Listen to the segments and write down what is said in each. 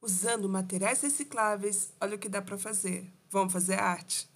Usando materiais recicláveis, olha o que dá para fazer. Vamos fazer arte?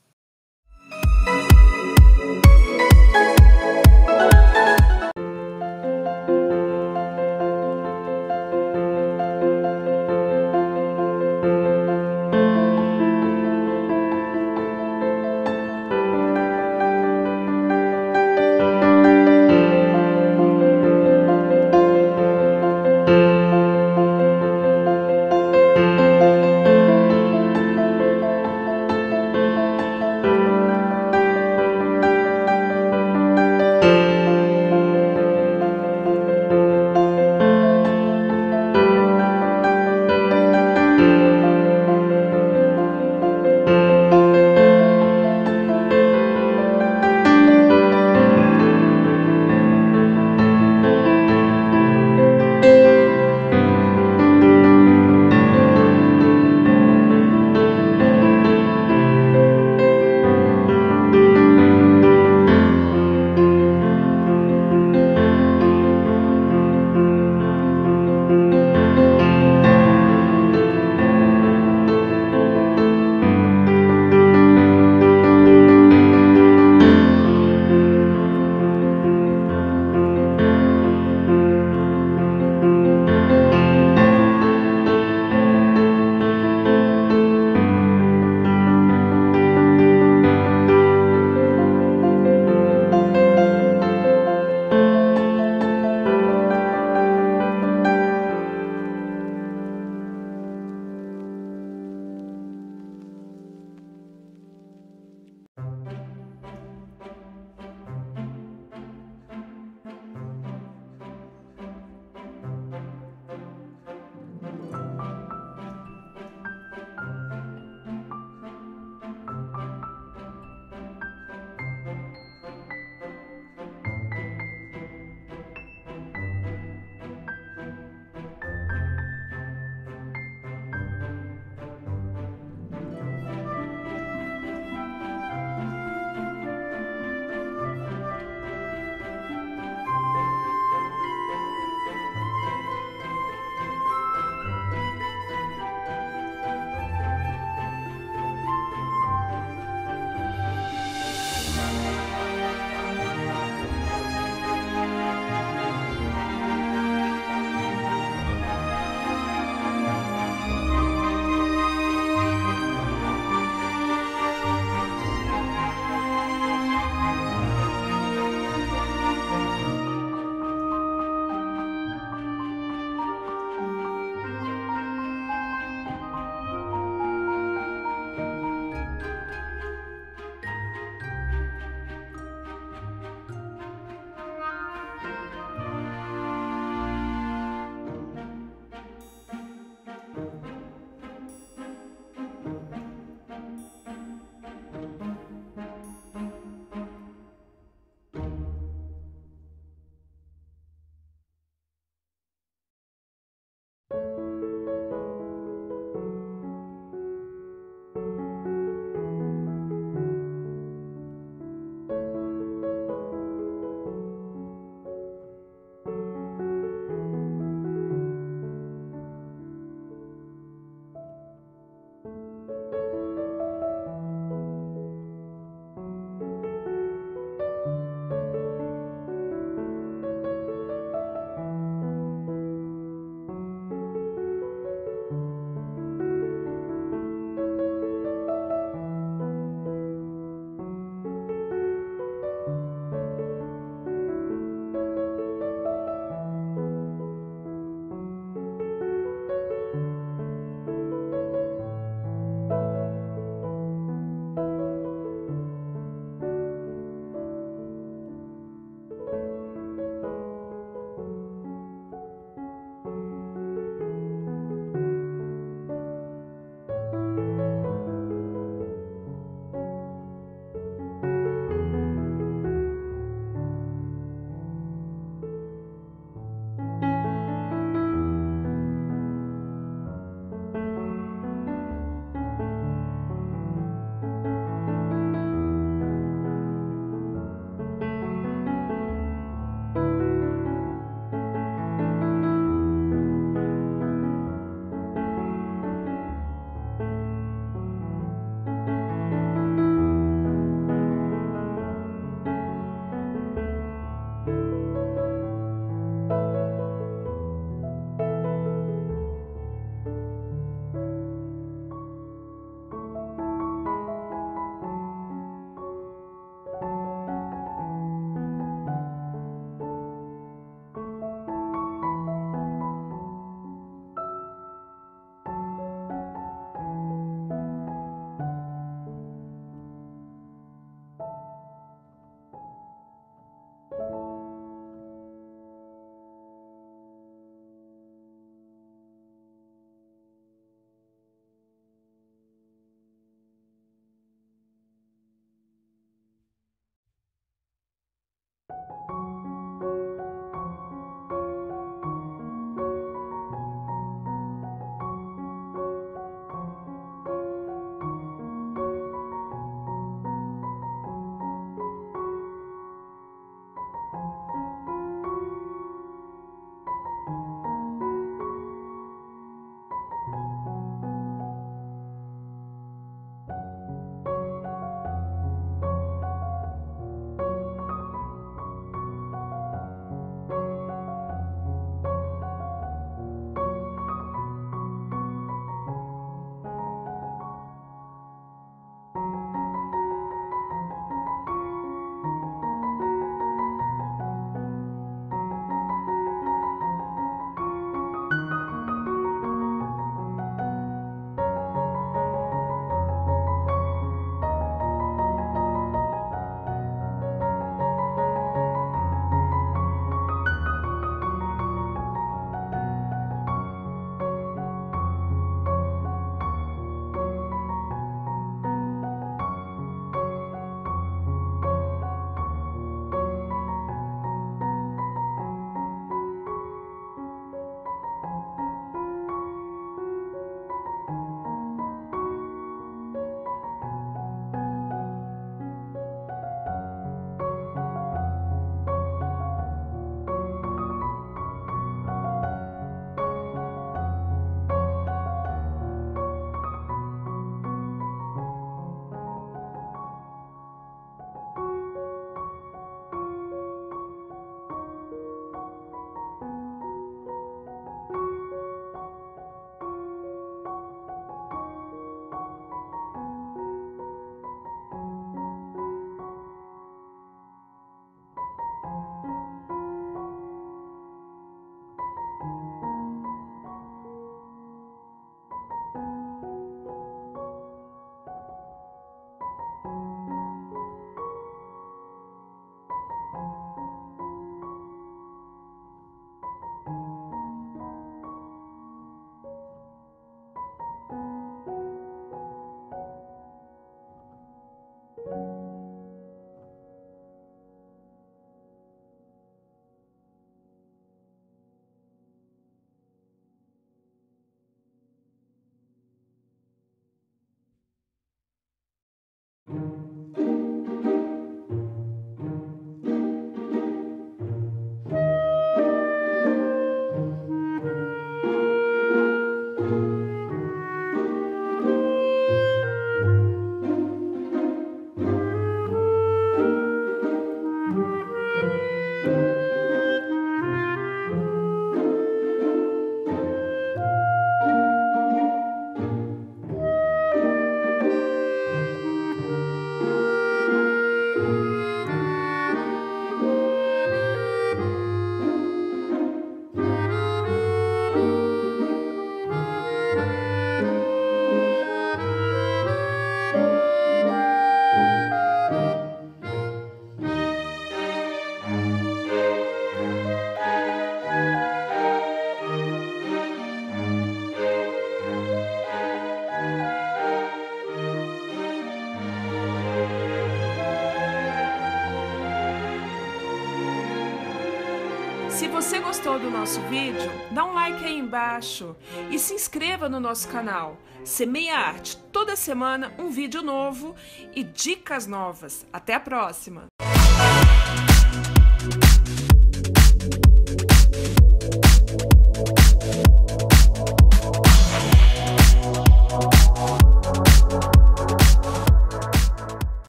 gostou do nosso vídeo? Dá um like aí embaixo e se inscreva no nosso canal. Semeia Arte, toda semana um vídeo novo e dicas novas. Até a próxima!